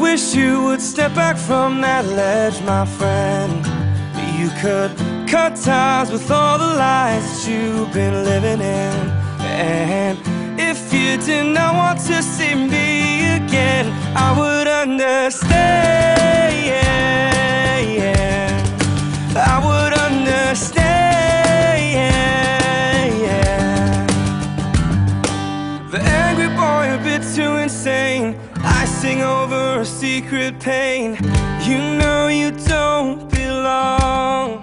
wish you would step back from that ledge, my friend. You could cut ties with all the lies that you've been living in. And if you did not want to see me again, I would understand. Sing over a secret pain. You know you don't belong.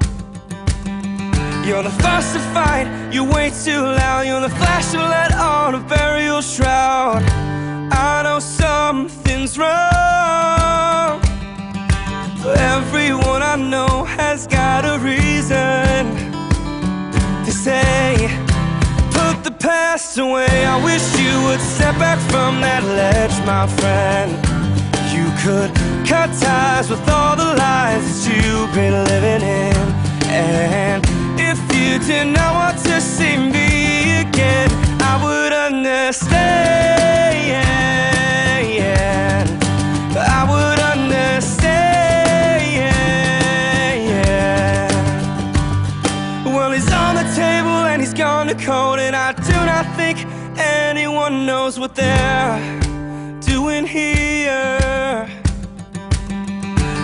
You're the first to fight, you're way too loud. You're the flash of light on a burial shroud. I know something's wrong. Everyone I know has got Past away. I wish you would step back from that ledge, my friend. You could cut ties with all the lies that you've been living in. And if you did not want to see me I think anyone knows what they're doing here.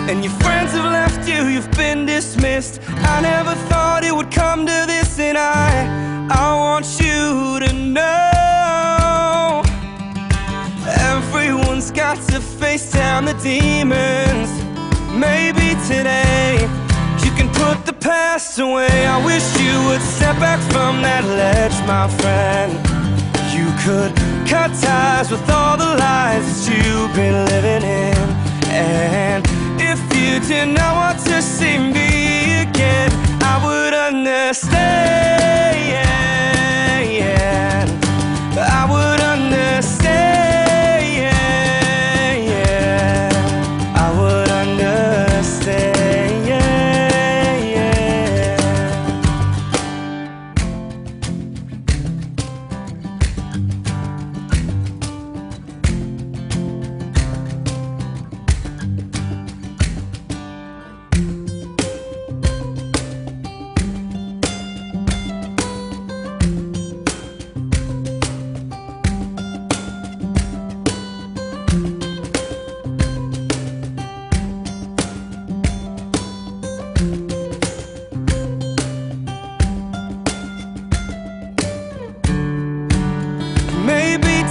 And your friends have left you, you've been dismissed. I never thought it would come to this, and I, I want you to know. Everyone's got to face down the demons. Maybe today you can put the past away. I wish you would step back from that ledge, my friend. You could cut ties with all the lies that you've been living in. And if you did not want to see me again, I would understand.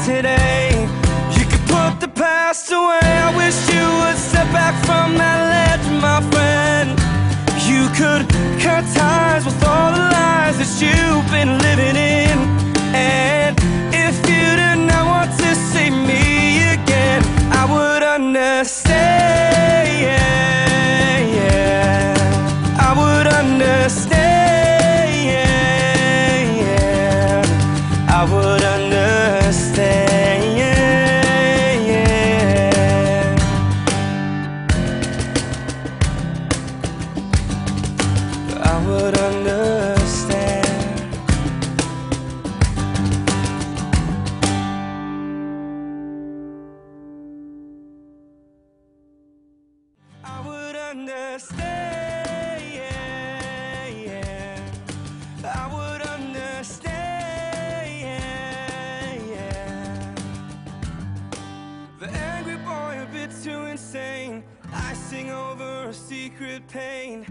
Today you could put the past away. I wish you would step back from that ledge, my friend. You could cut ties with all the lies that you've been living in. Understand. I would understand. The angry boy, a bit too insane. I sing over a secret pain.